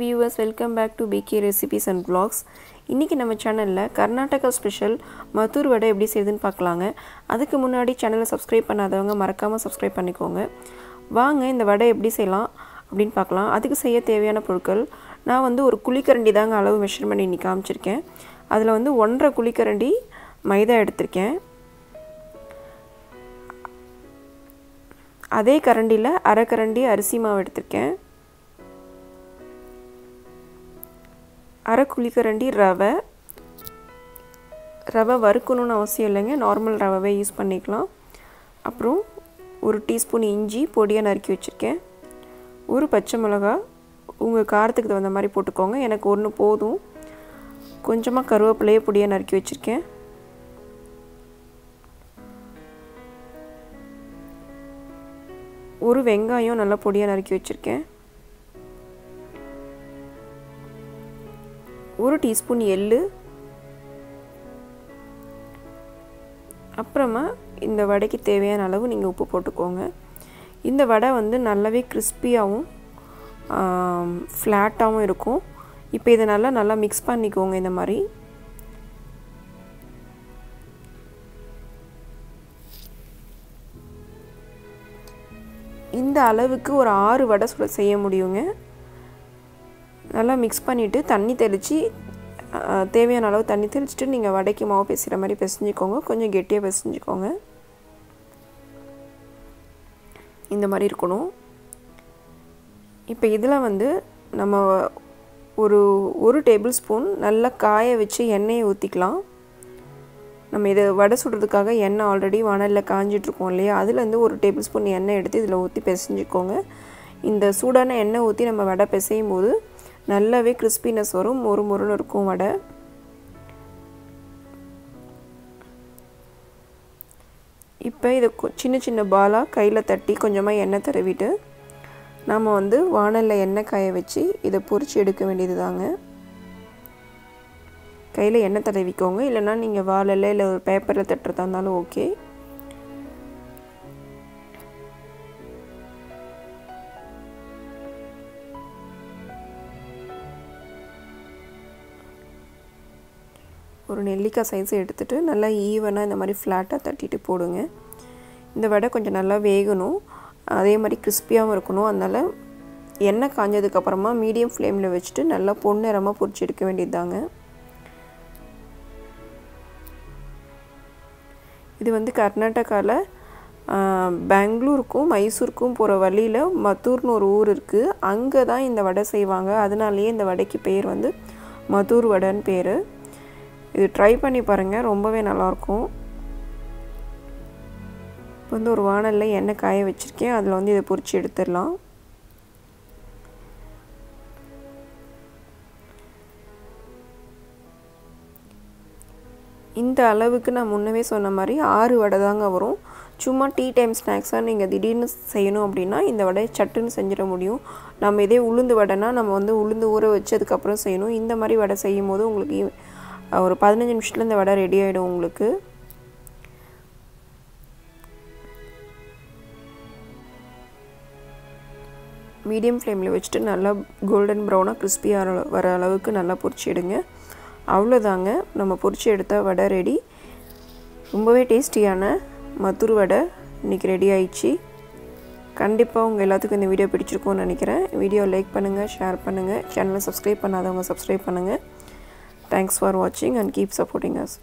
Viewers welcome back to PK recipes and blogs இன்றைக்கி நம்ம சேனலில் கர்நாடகா ஸ்பெஷல் மத்தூர் வடை எப்படி செய்யுதுன்னு பார்க்கலாங்க. அதுக்கு முன்னாடி சேனலை சப்ஸ்கிரைப் பண்ணாதவங்க மறக்காமல் சப்ஸ்கிரைப் பண்ணிக்கோங்க. வாங்க இந்த வடை எப்படி செய்யலாம் அப்படின்னு பார்க்கலாம். அதுக்கு செய்ய தேவையான பொருட்கள் நான் வந்து ஒரு குழிக்கரண்டி தாங்க அளவு மெஷர் பண்ணி இன்னைக்கு காமிச்சிருக்கேன். அதில் வந்து ஒன்றரை குழிக்கரண்டி மைதா எடுத்திருக்கேன். அதே கரண்டியில் அரை கரண்டி அரிசி மாவு எடுத்திருக்கேன். அரை குழிக்கரண்டி ரவை. ரவை வறுக்கணும்னு அவசியம் இல்லைங்க. நார்மல் ரவை யூஸ் பண்ணிக்கலாம். அப்புறம் ஒரு டீஸ்பூன் இஞ்சி பொடியாக நறுக்கி வச்சுருக்கேன். ஒரு பச்சை மிளகா உங்கள் காரத்துக்கு தகுந்த மாதிரி போட்டுக்கோங்க. எனக்கு ஒன்று போதும். கொஞ்சமாக கருவேப்பிலையே பொடியாக நறுக்கி வச்சுருக்கேன். ஒரு வெங்காயம் நல்லா பொடியாக நறுக்கி வச்சுருக்கேன். ஒரு டீஸ்பூன் எள் அப்புறமா இந்த வடைக்கு தேவையான அளவு நீங்கள் உப்பு போட்டுக்கோங்க. இந்த வடை வந்து நல்லாவே கிறிஸ்பியாகவும் ஃப்ளாட்டாகவும் இருக்கும். இப்போ இதை நல்லா நல்லா மிக்ஸ் பண்ணிக்கோங்க இந்த மாதிரி. இந்த அளவுக்கு ஒரு ஆறு வடை சுட செய்ய முடியுங்க. நல்லா மிக்ஸ் பண்ணிவிட்டு தண்ணி தெளித்து தேவையான அளவு தண்ணி தெளிச்சுட்டு நீங்கள் வடைக்கு மாவு பேசுகிற மாதிரி பிசைஞ்சிக்கோங்க. கொஞ்சம் கெட்டியாக பிசைஞ்சிக்கோங்க. இந்த மாதிரி இருக்கணும். இப்போ இதில் வந்து நம்ம ஒரு ஒரு டேபிள் ஸ்பூன் நல்லா காய வச்சு எண்ணெயை ஊற்றிக்கலாம் நம்ம இதை வடை சுடுறதுக்காக எண்ணெய் ஆல்ரெடி வானலில் காஞ்சிட்ருக்கோம் இல்லையா? அதுலேருந்து ஒரு டேபிள் ஸ்பூன் எண்ணெய் எடுத்து இதில் ஊற்றி பிசைஞ்சிக்கோங்க. இந்த சூடான எண்ணெய் ஊற்றி நம்ம வடை பிசையும் போது நல்லாவே கிறிஸ்பினஸ் வரும். ஒரு மொறுன்னு இருக்கும் வடை. இப்போ இதை சின்ன சின்ன பாலாக கையில் தட்டி கொஞ்சமாக எண்ணெய் தடவிட்டு நாம் வந்து வானலில் எண்ணெய் காய வச்சு இதை பொறிச்சு எடுக்க வேண்டியது தாங்க கையில் எண்ணெய் தடவிக்கோங்க. இல்லைனா நீங்கள் வாழல இல்லை ஒரு பேப்பரில் தட்டுறதா இருந்தாலும் ஓகே ஒரு நெல்லிக்காய் சைஸை எடுத்துகிட்டு நல்லா ஈவனாக இந்த மாதிரி ஃப்ளாட்டாக தட்டிட்டு போடுங்க. இந்த வடை கொஞ்சம் நல்லா வேகணும். அதே மாதிரி கிறிஸ்பியாகவும் இருக்கணும். அதனால் எண்ணெய் காஞ்சதுக்கப்புறமா மீடியம் ஃப்ளேமில் வச்சுட்டு நல்லா பொன்னிறமாக பொறிச்சு எடுக்க வேண்டியது தாங்க இது வந்து கர்நாடகாவில் பெங்களூருக்கும் மைசூருக்கும் போகிற வழியில் மத்தூர்னு ஒரு ஊர் இருக்குது அங்கே தான் இந்த வடை செய்வாங்க. அதனாலேயே இந்த வடைக்கு பேர் வந்து மதூர் வடைன்னு பேர். இது ட்ரை பண்ணி பாருங்கள் ரொம்பவே நல்லாயிருக்கும் இப்போ வந்து ஒரு வானலில் எண்ணெய் காய வச்சுருக்கேன். அதில் வந்து இதை பொரிச்சு எடுத்துடலாம். இந்த அளவுக்கு நான் முன்னவே சொன்ன மாதிரி ஆறு வடை தாங்க வரும். சும்மா டீ டைம் ஸ்நாக்ஸாக நீங்கள் திடீர்னு செய்யணும் அப்படின்னா இந்த வடையை சட்டுன்னு செஞ்சிட முடியும். நம்ம இதே உளுந்து வடைனா நம்ம வந்து உளுந்து ஊற வச்சு அதுக்கப்புறம் செய்யணும். இந்த மாதிரி வடை செய்யும் போது உங்களுக்கு ஒரு பதினஞ்சு நிமிஷத்தில் இந்த வடை ரெடி ஆகிடும் உங்களுக்கு. மீடியம் ஃப்ளேமில் வச்சுட்டு நல்லா கோல்டன் ப்ரௌனாக கிறிஸ்பியாக வர அளவுக்கு நல்லா பொரிச்சு எடுங்க. அவ்வளோதாங்க நம்ம பொரிச்சு எடுத்தால் வடை ரெடி ரொம்பவே டேஸ்டியான மதுர் வடை இன்றைக்கி ரெடி ஆயிடுச்சு. கண்டிப்பாக உங்கள் எல்லாத்துக்கும் இந்த வீடியோ பிடிச்சிருக்கும்னு நினைக்கிறேன். வீடியோ லைக் பண்ணுங்கள் ஷேர் பண்ணுங்கள் சேனலை சப்ஸ்கிரைப் பண்ணாதவங்க சப்ஸ்கிரைப் பண்ணுங்கள் Thanks for watching and keep supporting us.